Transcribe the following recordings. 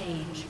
Rampage.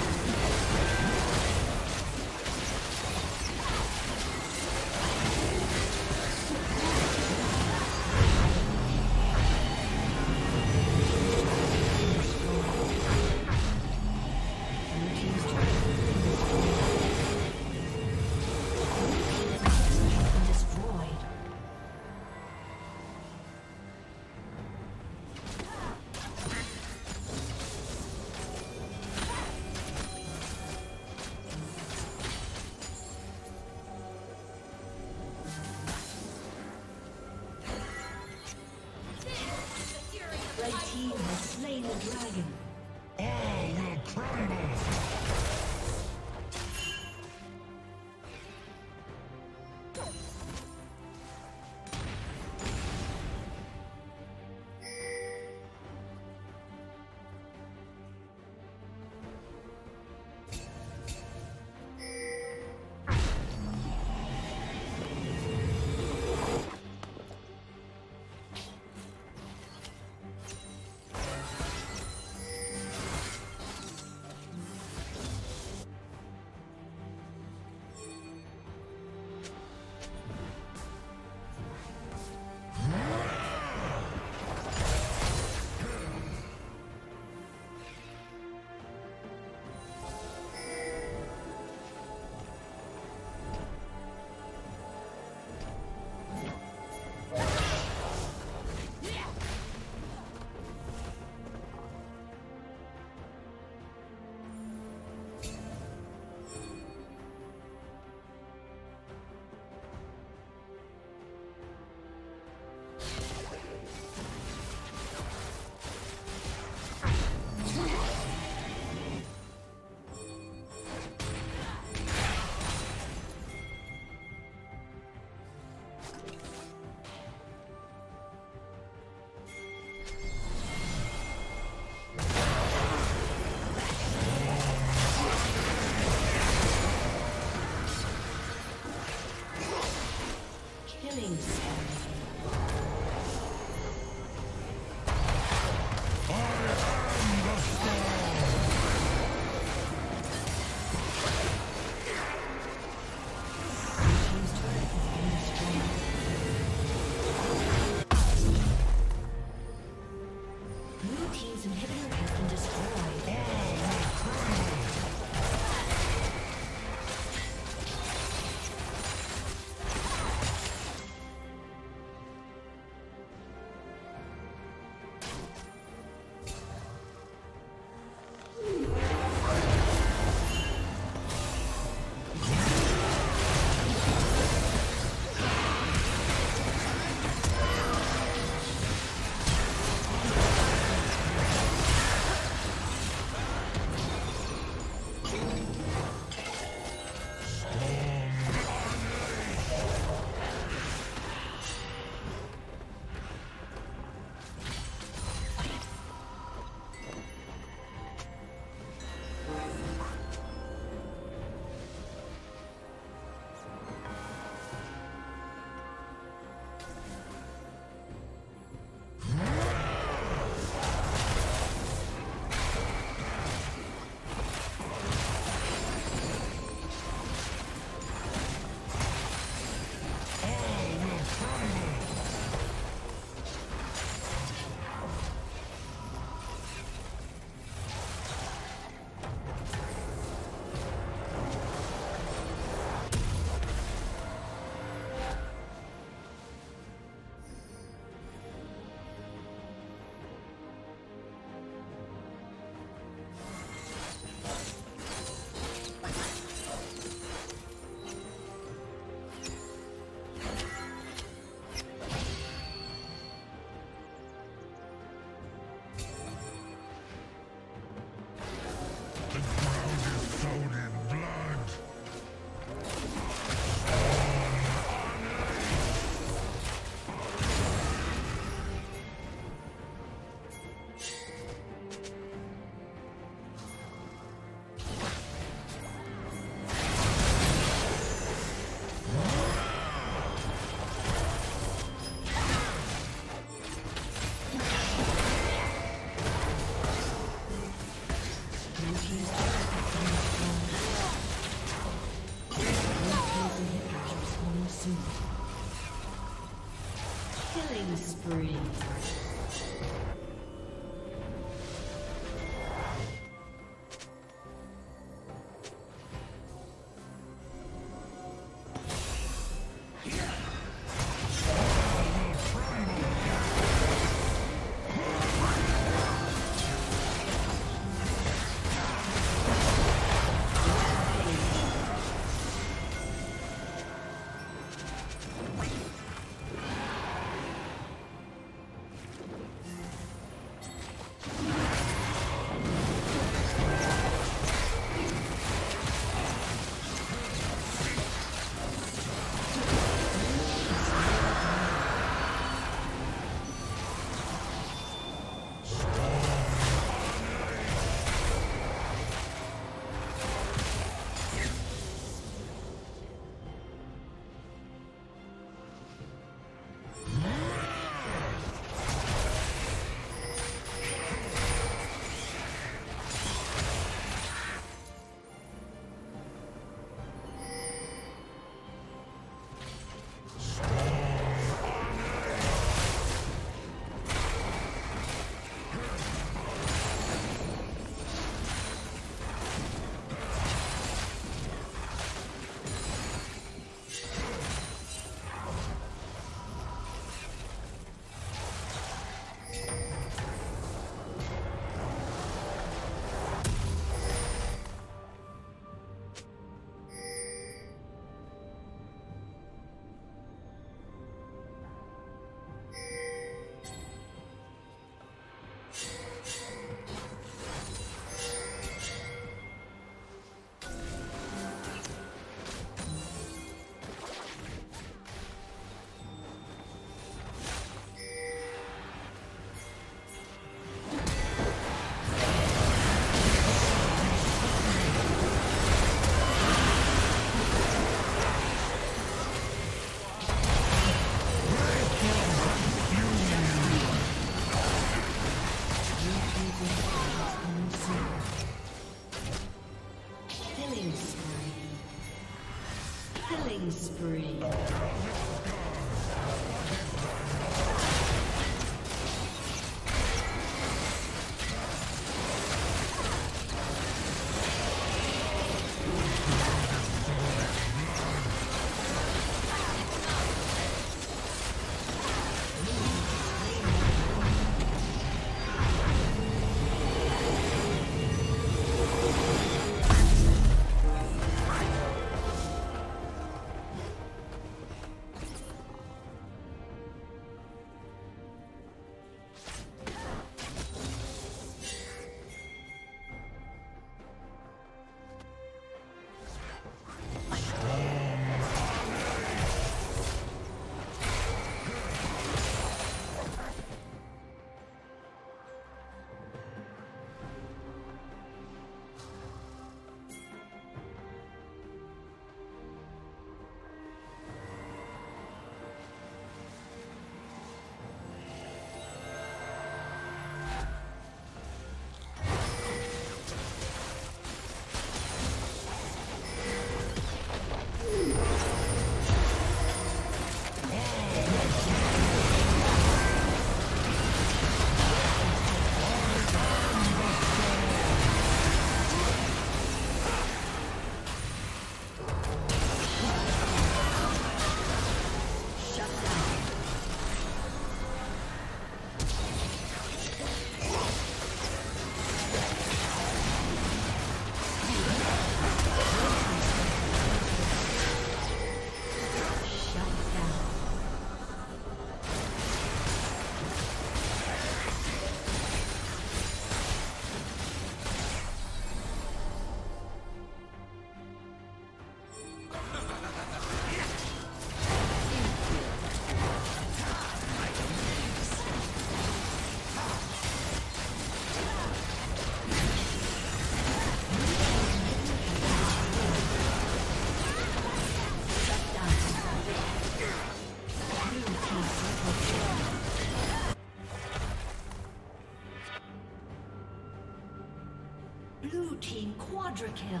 kill.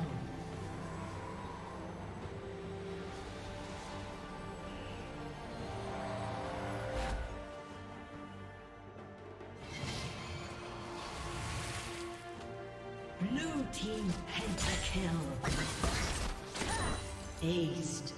Blue team pentakill. Aced.